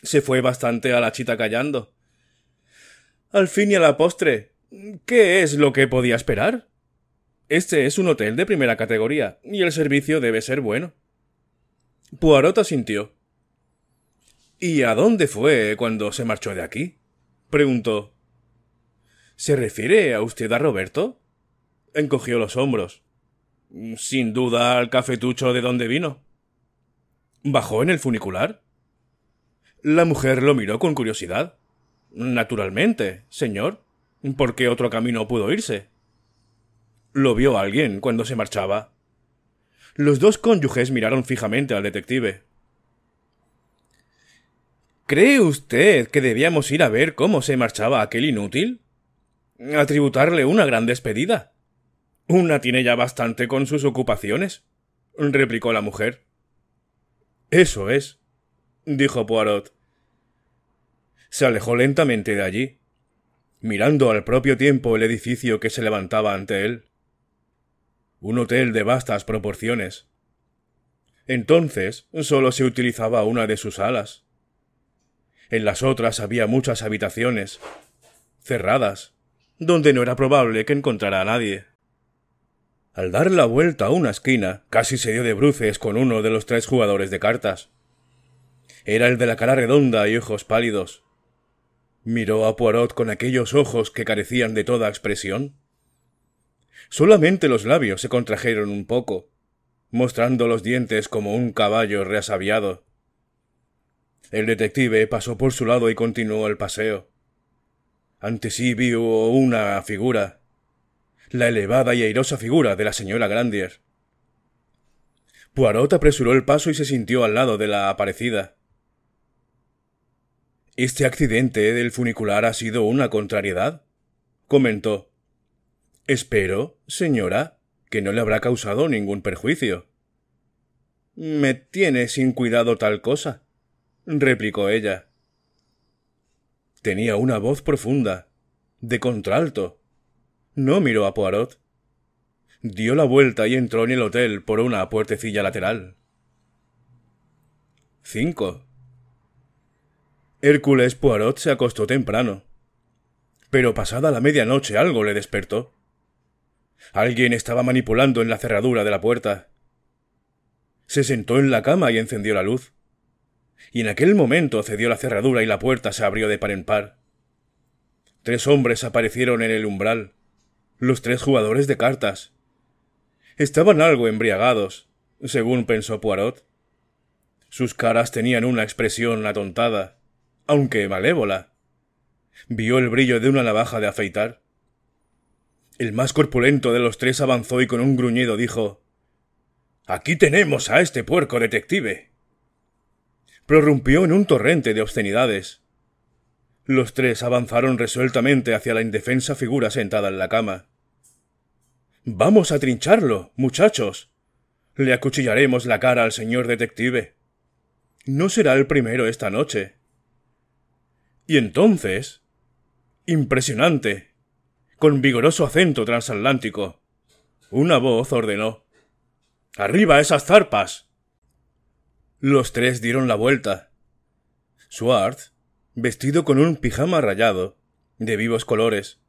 se fue bastante a la chita callando. Al fin y a la postre, ¿qué es lo que podía esperar? Este es un hotel de primera categoría, y el servicio debe ser bueno. Poirot asintió. ¿Y a dónde fue cuando se marchó de aquí? preguntó. ¿Se refiere a usted a Roberto? encogió los hombros. Sin duda al cafetucho de donde vino. ¿Bajó en el funicular? La mujer lo miró con curiosidad. Naturalmente, señor. ¿Por qué otro camino pudo irse? Lo vio alguien cuando se marchaba. Los dos cónyuges miraron fijamente al detective. ¿Cree usted que debíamos ir a ver cómo se marchaba aquel inútil? ¿A tributarle una gran despedida? Una tiene ya bastante con sus ocupaciones, replicó la mujer. Eso es, dijo Poirot se alejó lentamente de allí, mirando al propio tiempo el edificio que se levantaba ante él. Un hotel de vastas proporciones. Entonces sólo se utilizaba una de sus salas. En las otras había muchas habitaciones, cerradas, donde no era probable que encontrara a nadie. Al dar la vuelta a una esquina, casi se dio de bruces con uno de los tres jugadores de cartas. Era el de la cara redonda y ojos pálidos, Miró a Poirot con aquellos ojos que carecían de toda expresión. Solamente los labios se contrajeron un poco, mostrando los dientes como un caballo reasabiado. El detective pasó por su lado y continuó el paseo. Ante sí vio una figura. la elevada y airosa figura de la señora Grandier. Poirot apresuró el paso y se sintió al lado de la aparecida. Este accidente del funicular ha sido una contrariedad, comentó. Espero, señora, que no le habrá causado ningún perjuicio. Me tiene sin cuidado tal cosa, replicó ella. Tenía una voz profunda, de contralto. No miró a Poirot. Dio la vuelta y entró en el hotel por una puertecilla lateral. 5. Hércules Poirot se acostó temprano. Pero pasada la medianoche algo le despertó. Alguien estaba manipulando en la cerradura de la puerta. Se sentó en la cama y encendió la luz. Y en aquel momento cedió la cerradura y la puerta se abrió de par en par. Tres hombres aparecieron en el umbral. Los tres jugadores de cartas. Estaban algo embriagados, según pensó Poirot. Sus caras tenían una expresión atontada, aunque malévola. Vio el brillo de una navaja de afeitar. El más corpulento de los tres avanzó y con un gruñido dijo Aquí tenemos a este puerco detective. Prorrumpió en un torrente de obscenidades. Los tres avanzaron resueltamente hacia la indefensa figura sentada en la cama. Vamos a trincharlo, muchachos. Le acuchillaremos la cara al señor detective. No será el primero esta noche. Y entonces. Impresionante con vigoroso acento transatlántico. Una voz ordenó Arriba esas zarpas. Los tres dieron la vuelta. Swartz, vestido con un pijama rayado, de vivos colores,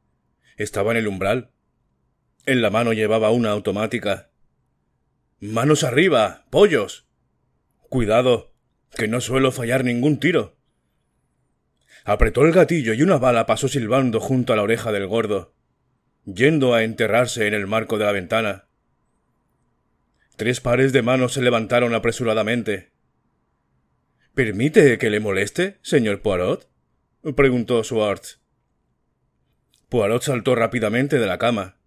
estaba en el umbral. En la mano llevaba una automática. Manos arriba, pollos. Cuidado, que no suelo fallar ningún tiro. Apretó el gatillo y una bala pasó silbando junto a la oreja del gordo yendo a enterrarse en el marco de la ventana. Tres pares de manos se levantaron apresuradamente. ¿Permite que le moleste, señor Poirot? preguntó Swartz. Poirot saltó rápidamente de la cama.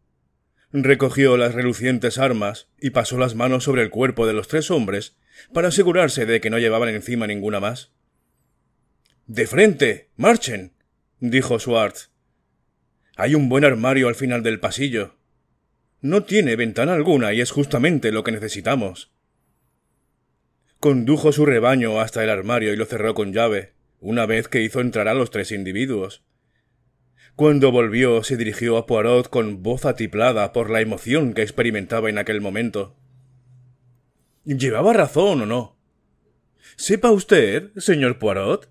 Recogió las relucientes armas y pasó las manos sobre el cuerpo de los tres hombres para asegurarse de que no llevaban encima ninguna más. De frente. Marchen. dijo Swartz. Hay un buen armario al final del pasillo. No tiene ventana alguna y es justamente lo que necesitamos. Condujo su rebaño hasta el armario y lo cerró con llave, una vez que hizo entrar a los tres individuos. Cuando volvió se dirigió a Poirot con voz atiplada por la emoción que experimentaba en aquel momento. ¿Llevaba razón o no? Sepa usted, señor Poirot,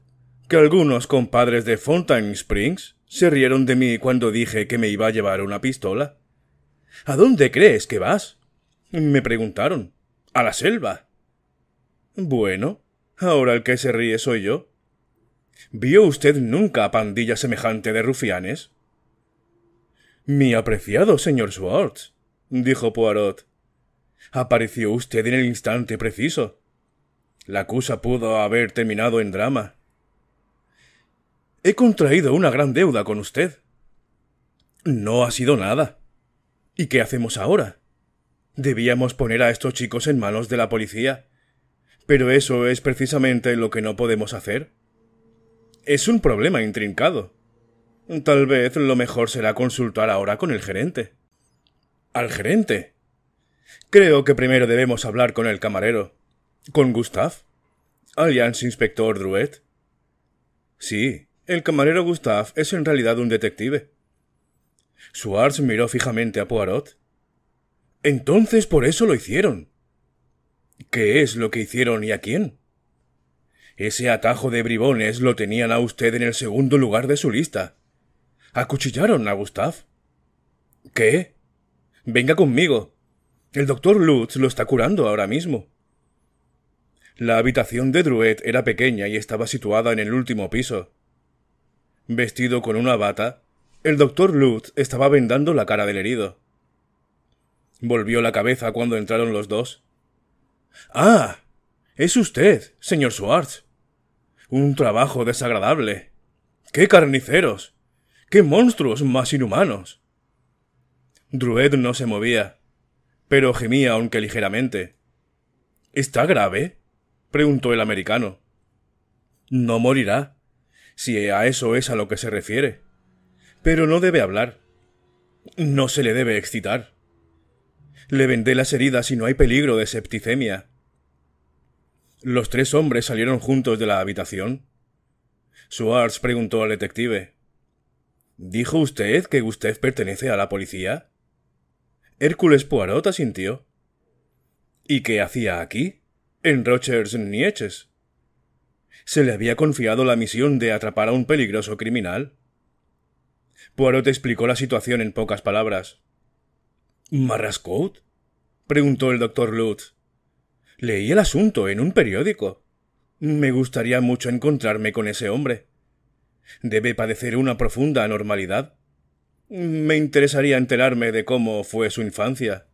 que algunos compadres de Fountain Springs se rieron de mí cuando dije que me iba a llevar una pistola. ¿A dónde crees que vas? Me preguntaron. A la selva. Bueno, ahora el que se ríe soy yo. ¿Vio usted nunca a pandilla semejante de rufianes? Mi apreciado señor Swartz, dijo Poirot. Apareció usted en el instante preciso. La cosa pudo haber terminado en drama. He contraído una gran deuda con usted. No ha sido nada. ¿Y qué hacemos ahora? Debíamos poner a estos chicos en manos de la policía. Pero eso es precisamente lo que no podemos hacer. Es un problema intrincado. Tal vez lo mejor será consultar ahora con el gerente. ¿Al gerente? Creo que primero debemos hablar con el camarero. ¿Con Gustav? ¿Alias Inspector Druet? Sí, el camarero Gustave es en realidad un detective. Schwartz miró fijamente a Poirot. Entonces por eso lo hicieron. ¿Qué es lo que hicieron y a quién? Ese atajo de bribones lo tenían a usted en el segundo lugar de su lista. Acuchillaron a Gustave. ¿Qué? Venga conmigo. El doctor Lutz lo está curando ahora mismo. La habitación de Druet era pequeña y estaba situada en el último piso. Vestido con una bata, el doctor Lutz estaba vendando la cara del herido. Volvió la cabeza cuando entraron los dos. Ah. Es usted, señor Schwartz. Un trabajo desagradable. ¡Qué carniceros! ¡Qué monstruos más inhumanos! Drued no se movía, pero gemía aunque ligeramente. ¿Está grave? preguntó el americano. No morirá, si a eso es a lo que se refiere. Pero no debe hablar. No se le debe excitar. Le vendé las heridas y no hay peligro de septicemia. Los tres hombres salieron juntos de la habitación. Schwartz preguntó al detective. ¿Dijo usted que usted pertenece a la policía? Hércules Poirot asintió. ¿Y qué hacía aquí? En Rochers Nieches. ¿Se le había confiado la misión de atrapar a un peligroso criminal? Poirot explicó la situación en pocas palabras. ¿Marrascout? preguntó el doctor Lutz. Leí el asunto en un periódico. Me gustaría mucho encontrarme con ese hombre. Debe padecer una profunda anormalidad. Me interesaría enterarme de cómo fue su infancia.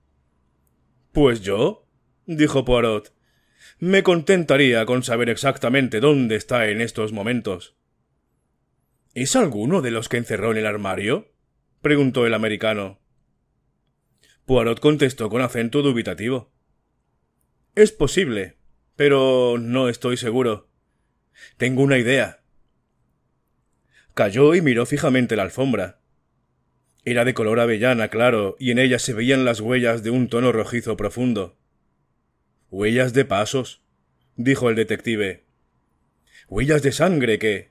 Pues yo, dijo Poirot, me contentaría con saber exactamente dónde está en estos momentos. ¿Es alguno de los que encerró en el armario? preguntó el americano. Poirot contestó con acento dubitativo. Es posible, pero no estoy seguro. Tengo una idea. Cayó y miró fijamente la alfombra. Era de color avellana claro, y en ella se veían las huellas de un tono rojizo profundo. Huellas de pasos, dijo el detective. Huellas de sangre que,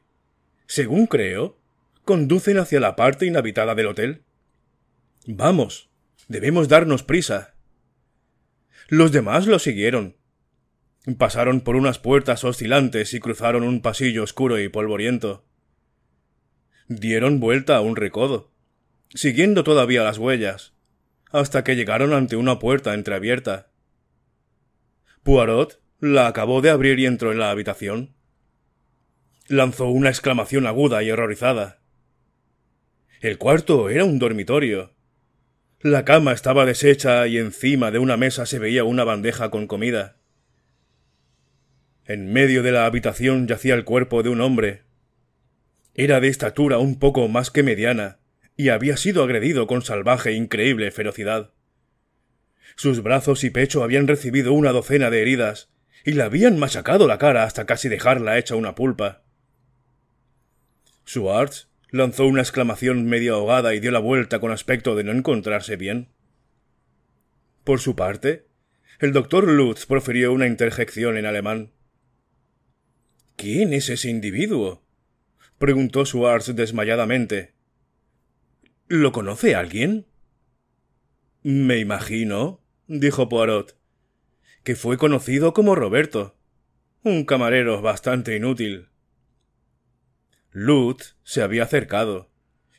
según creo, conducen hacia la parte inhabitada del hotel. Vamos, debemos darnos prisa. Los demás lo siguieron. Pasaron por unas puertas oscilantes y cruzaron un pasillo oscuro y polvoriento. Dieron vuelta a un recodo siguiendo todavía las huellas, hasta que llegaron ante una puerta entreabierta. Poirot la acabó de abrir y entró en la habitación. Lanzó una exclamación aguda y horrorizada. El cuarto era un dormitorio. La cama estaba deshecha y encima de una mesa se veía una bandeja con comida. En medio de la habitación yacía el cuerpo de un hombre. Era de estatura un poco más que mediana, y había sido agredido con salvaje e increíble ferocidad. Sus brazos y pecho habían recibido una docena de heridas, y le habían machacado la cara hasta casi dejarla hecha una pulpa. Schwartz lanzó una exclamación medio ahogada y dio la vuelta con aspecto de no encontrarse bien. Por su parte, el doctor Lutz profirió una interjección en alemán. ¿Quién es ese individuo? preguntó Schwartz desmayadamente, ¿Lo conoce alguien? Me imagino, dijo Poirot, que fue conocido como Roberto, un camarero bastante inútil. Lutz se había acercado,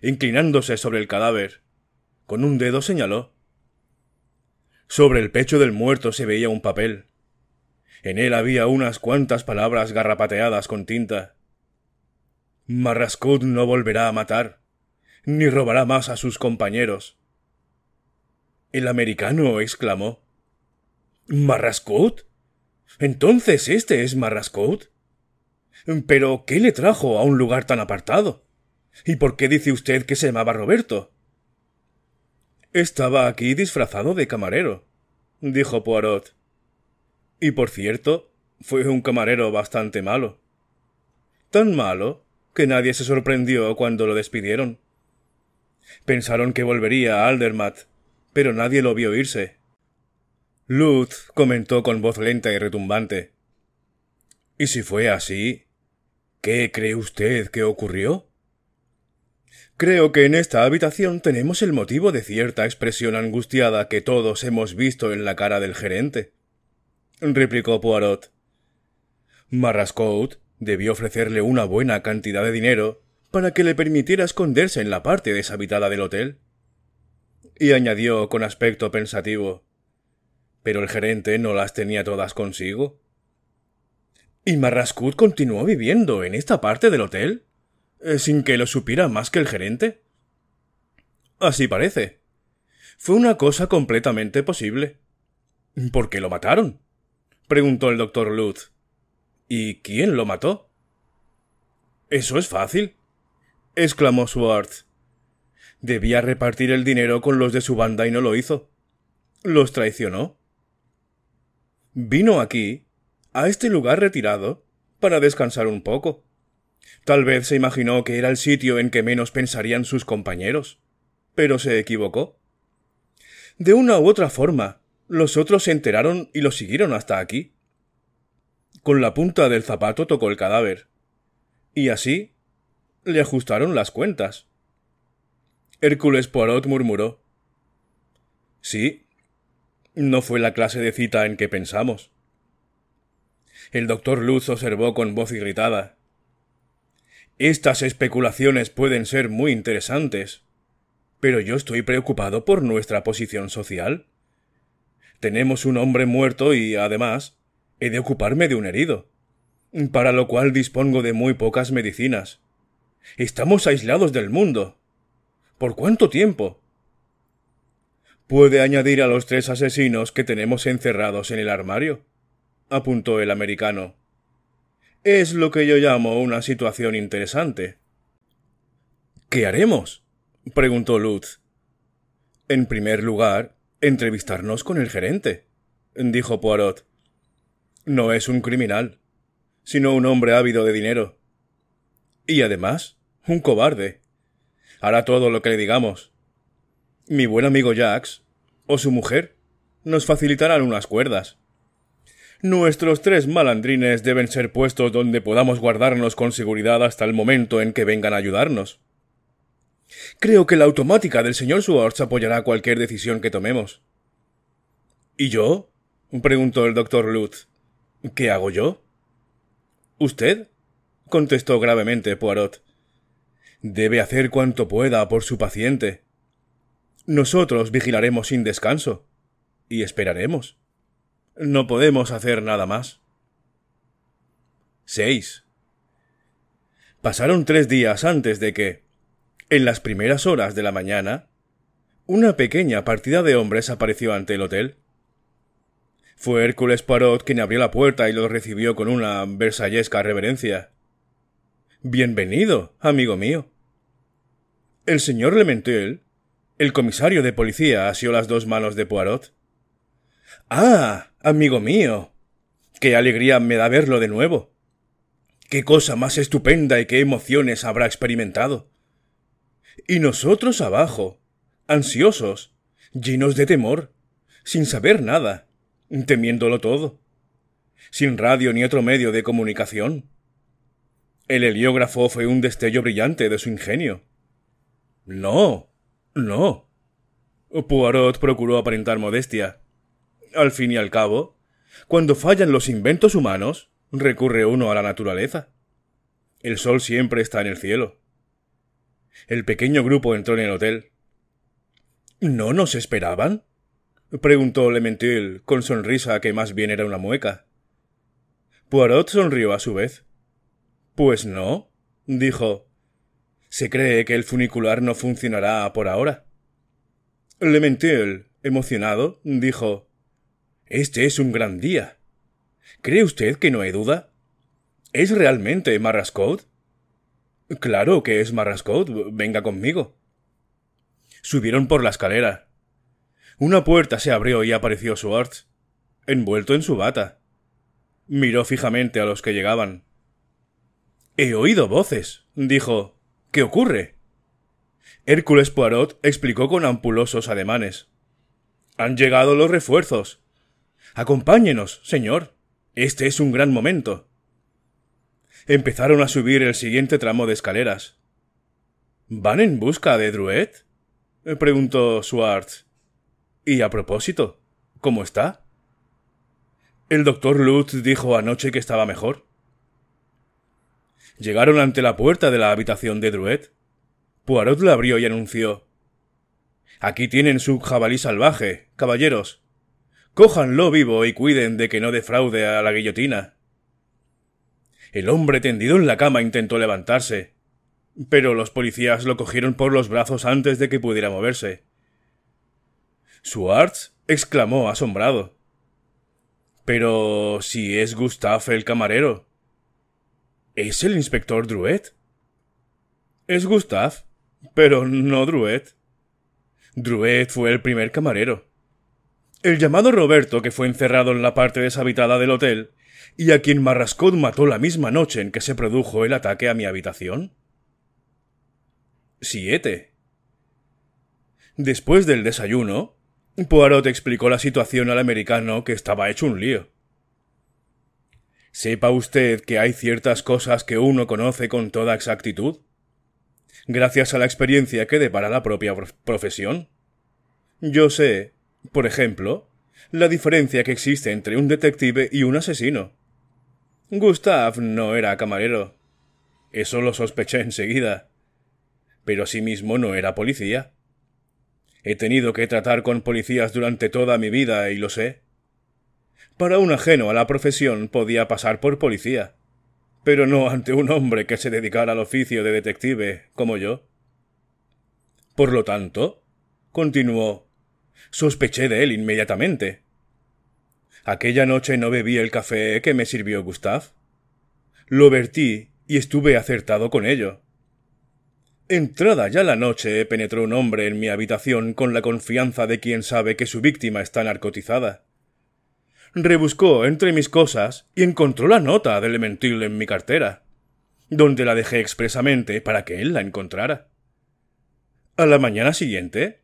inclinándose sobre el cadáver. Con un dedo señaló. Sobre el pecho del muerto se veía un papel. En él había unas cuantas palabras garrapateadas con tinta. Marrascut no volverá a matar ni robará más a sus compañeros. El americano exclamó. ¿Marrascout? Entonces este es Marrascout. Pero ¿qué le trajo a un lugar tan apartado? ¿Y por qué dice usted que se llamaba Roberto? Estaba aquí disfrazado de camarero, dijo Poirot. Y por cierto, fue un camarero bastante malo. Tan malo que nadie se sorprendió cuando lo despidieron. Pensaron que volvería a Aldermatt, pero nadie lo vio irse. Lutz comentó con voz lenta y retumbante. ¿Y si fue así? ¿Qué cree usted que ocurrió? Creo que en esta habitación tenemos el motivo de cierta expresión angustiada que todos hemos visto en la cara del gerente, replicó Poirot. Marrascout debió ofrecerle una buena cantidad de dinero para que le permitiera esconderse en la parte deshabitada del hotel. Y añadió con aspecto pensativo Pero el gerente no las tenía todas consigo. ¿Y Marrascut continuó viviendo en esta parte del hotel? Eh, ¿Sin que lo supiera más que el gerente? Así parece. Fue una cosa completamente posible. ¿Por qué lo mataron? preguntó el doctor Lutz. ¿Y quién lo mató? Eso es fácil exclamó Schwartz. Debía repartir el dinero con los de su banda y no lo hizo. Los traicionó. Vino aquí, a este lugar retirado, para descansar un poco. Tal vez se imaginó que era el sitio en que menos pensarían sus compañeros. Pero se equivocó. De una u otra forma, los otros se enteraron y lo siguieron hasta aquí. Con la punta del zapato tocó el cadáver. Y así le ajustaron las cuentas. Hércules Poirot murmuró. Sí, no fue la clase de cita en que pensamos. El doctor Luz observó con voz irritada. Estas especulaciones pueden ser muy interesantes, pero yo estoy preocupado por nuestra posición social. Tenemos un hombre muerto y, además, he de ocuparme de un herido, para lo cual dispongo de muy pocas medicinas. Estamos aislados del mundo. ¿Por cuánto tiempo? Puede añadir a los tres asesinos que tenemos encerrados en el armario, apuntó el americano. Es lo que yo llamo una situación interesante. ¿Qué haremos? preguntó Lutz. En primer lugar, entrevistarnos con el gerente, dijo Poirot. No es un criminal, sino un hombre ávido de dinero. Y además, un cobarde. Hará todo lo que le digamos. Mi buen amigo Jax, o su mujer, nos facilitarán unas cuerdas. Nuestros tres malandrines deben ser puestos donde podamos guardarnos con seguridad hasta el momento en que vengan a ayudarnos. Creo que la automática del señor Swartz apoyará cualquier decisión que tomemos. ¿Y yo? preguntó el doctor Lutz. ¿Qué hago yo? ¿Usted? contestó gravemente Poirot. Debe hacer cuanto pueda por su paciente. Nosotros vigilaremos sin descanso. Y esperaremos. No podemos hacer nada más. 6. Pasaron tres días antes de que, en las primeras horas de la mañana, una pequeña partida de hombres apareció ante el hotel. Fue Hércules Poirot quien abrió la puerta y los recibió con una versallesca reverencia. Bienvenido, amigo mío. El señor Lementel, el comisario de policía, asió las dos manos de Poirot. Ah, amigo mío. Qué alegría me da verlo de nuevo. Qué cosa más estupenda y qué emociones habrá experimentado. Y nosotros abajo, ansiosos, llenos de temor, sin saber nada temiéndolo todo, sin radio ni otro medio de comunicación. El heliógrafo fue un destello brillante de su ingenio. No, no. Poirot procuró aparentar modestia. Al fin y al cabo, cuando fallan los inventos humanos, recurre uno a la naturaleza. El sol siempre está en el cielo. El pequeño grupo entró en el hotel. ¿No nos esperaban? preguntó Lementil con sonrisa que más bien era una mueca. Poirot sonrió a su vez. Pues no, dijo. Se cree que el funicular no funcionará por ahora. Lementil, emocionado, dijo Este es un gran día. ¿Cree usted que no hay duda? ¿Es realmente Marrascot? Claro que es Marrascot. Venga conmigo. Subieron por la escalera. Una puerta se abrió y apareció Swartz, envuelto en su bata. Miró fijamente a los que llegaban. He oído voces, dijo. ¿Qué ocurre? Hércules Poirot explicó con ampulosos ademanes. Han llegado los refuerzos. Acompáñenos, señor. Este es un gran momento. Empezaron a subir el siguiente tramo de escaleras. ¿Van en busca de Druet? preguntó Swartz. Y a propósito, ¿cómo está? El doctor Lutz dijo anoche que estaba mejor. Llegaron ante la puerta de la habitación de Druet. Poirot la abrió y anunció Aquí tienen su jabalí salvaje, caballeros. Cójanlo vivo y cuiden de que no defraude a la guillotina. El hombre tendido en la cama intentó levantarse, pero los policías lo cogieron por los brazos antes de que pudiera moverse. Swartz exclamó asombrado. Pero si es Gustave el camarero. ¿Es el inspector Druet? Es Gustave, Pero no Druet. Druet fue el primer camarero. El llamado Roberto que fue encerrado en la parte deshabitada del hotel y a quien Marrascot mató la misma noche en que se produjo el ataque a mi habitación. Siete. Después del desayuno, Poirot explicó la situación al americano que estaba hecho un lío. Sepa usted que hay ciertas cosas que uno conoce con toda exactitud, gracias a la experiencia que depara la propia profesión. Yo sé, por ejemplo, la diferencia que existe entre un detective y un asesino. Gustav no era camarero. Eso lo sospeché enseguida. Pero asimismo no era policía. He tenido que tratar con policías durante toda mi vida y lo sé. Para un ajeno a la profesión podía pasar por policía, pero no ante un hombre que se dedicara al oficio de detective como yo. Por lo tanto, continuó, sospeché de él inmediatamente. Aquella noche no bebí el café que me sirvió Gustav. Lo vertí y estuve acertado con ello. Entrada ya la noche penetró un hombre en mi habitación con la confianza de quien sabe que su víctima está narcotizada. Rebuscó entre mis cosas y encontró la nota de Elementil en mi cartera, donde la dejé expresamente para que él la encontrara. A la mañana siguiente,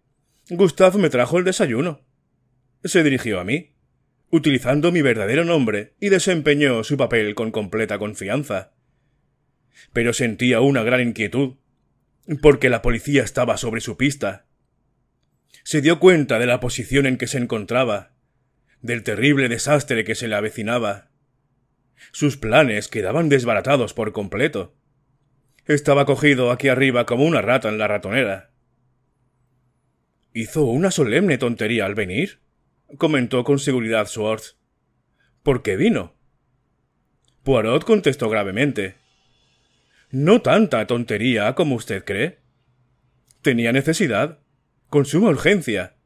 Gustav me trajo el desayuno. Se dirigió a mí, utilizando mi verdadero nombre, y desempeñó su papel con completa confianza. Pero sentía una gran inquietud porque la policía estaba sobre su pista. Se dio cuenta de la posición en que se encontraba, del terrible desastre que se le avecinaba. Sus planes quedaban desbaratados por completo. Estaba cogido aquí arriba como una rata en la ratonera. Hizo una solemne tontería al venir, comentó con seguridad Swords. ¿Por qué vino? Poirot contestó gravemente. No tanta tontería como usted cree. Tenía necesidad, con suma urgencia,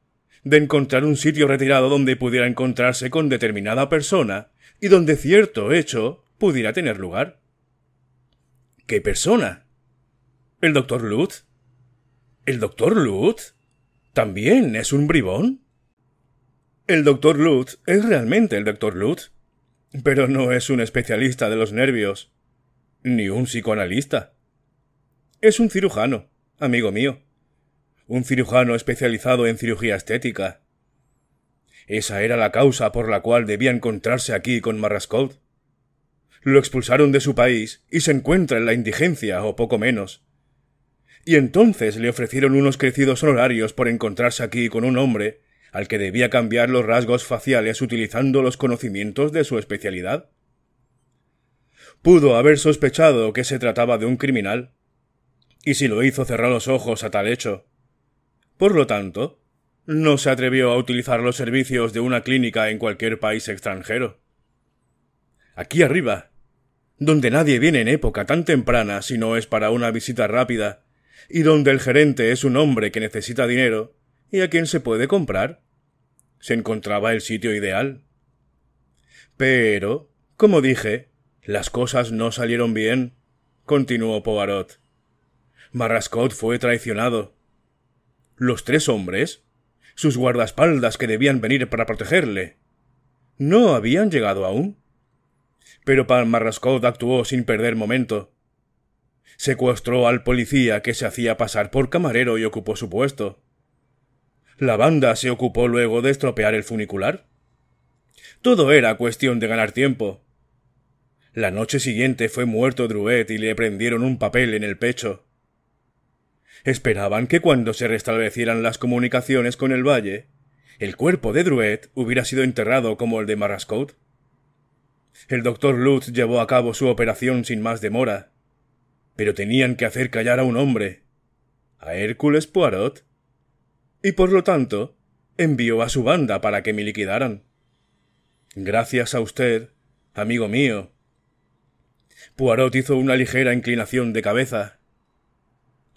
de encontrar un sitio retirado donde pudiera encontrarse con determinada persona y donde cierto hecho pudiera tener lugar. ¿Qué persona? ¿El doctor Lutz? ¿El doctor Lutz? ¿También es un bribón? El doctor Lutz es realmente el doctor Lutz, pero no es un especialista de los nervios ni un psicoanalista. Es un cirujano, amigo mío. Un cirujano especializado en cirugía estética. Esa era la causa por la cual debía encontrarse aquí con Marrascot. Lo expulsaron de su país y se encuentra en la indigencia o poco menos. Y entonces le ofrecieron unos crecidos honorarios por encontrarse aquí con un hombre al que debía cambiar los rasgos faciales utilizando los conocimientos de su especialidad pudo haber sospechado que se trataba de un criminal. Y si lo hizo cerrar los ojos a tal hecho. Por lo tanto, no se atrevió a utilizar los servicios de una clínica en cualquier país extranjero. Aquí arriba, donde nadie viene en época tan temprana si no es para una visita rápida, y donde el gerente es un hombre que necesita dinero y a quien se puede comprar, se encontraba el sitio ideal. Pero, como dije, las cosas no salieron bien, continuó Poirot. Marrascot fue traicionado. Los tres hombres, sus guardaespaldas que debían venir para protegerle, no habían llegado aún. Pero Pan Marrascot actuó sin perder momento. Secuestró al policía que se hacía pasar por camarero y ocupó su puesto. La banda se ocupó luego de estropear el funicular. Todo era cuestión de ganar tiempo. La noche siguiente fue muerto Druet y le prendieron un papel en el pecho. Esperaban que cuando se restablecieran las comunicaciones con el valle, el cuerpo de Druet hubiera sido enterrado como el de Marrascot. El doctor Lutz llevó a cabo su operación sin más demora, pero tenían que hacer callar a un hombre, a Hércules Poirot, y por lo tanto envió a su banda para que me liquidaran. Gracias a usted, amigo mío, Poirot hizo una ligera inclinación de cabeza.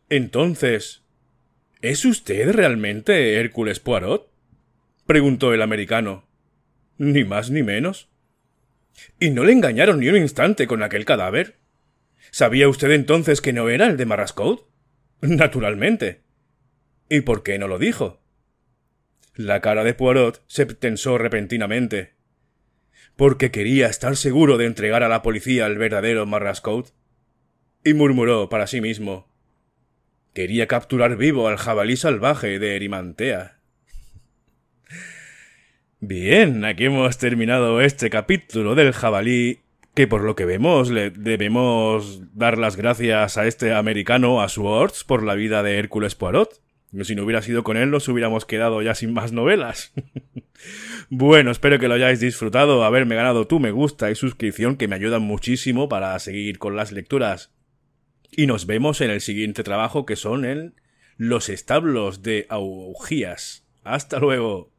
Entonces. ¿Es usted realmente Hércules Poirot? preguntó el americano. Ni más ni menos. ¿Y no le engañaron ni un instante con aquel cadáver? ¿Sabía usted entonces que no era el de Marrascot? Naturalmente. ¿Y por qué no lo dijo? La cara de Poirot se tensó repentinamente. Porque quería estar seguro de entregar a la policía al verdadero Marrascout. Y murmuró para sí mismo. Quería capturar vivo al jabalí salvaje de Erimantea. Bien, aquí hemos terminado este capítulo del jabalí, que por lo que vemos le debemos dar las gracias a este americano, a Swords, por la vida de Hércules Poirot. Si no hubiera sido con él, nos hubiéramos quedado ya sin más novelas. bueno, espero que lo hayáis disfrutado, haberme ganado tu me gusta y suscripción, que me ayudan muchísimo para seguir con las lecturas. Y nos vemos en el siguiente trabajo, que son en Los establos de Augías. Hasta luego.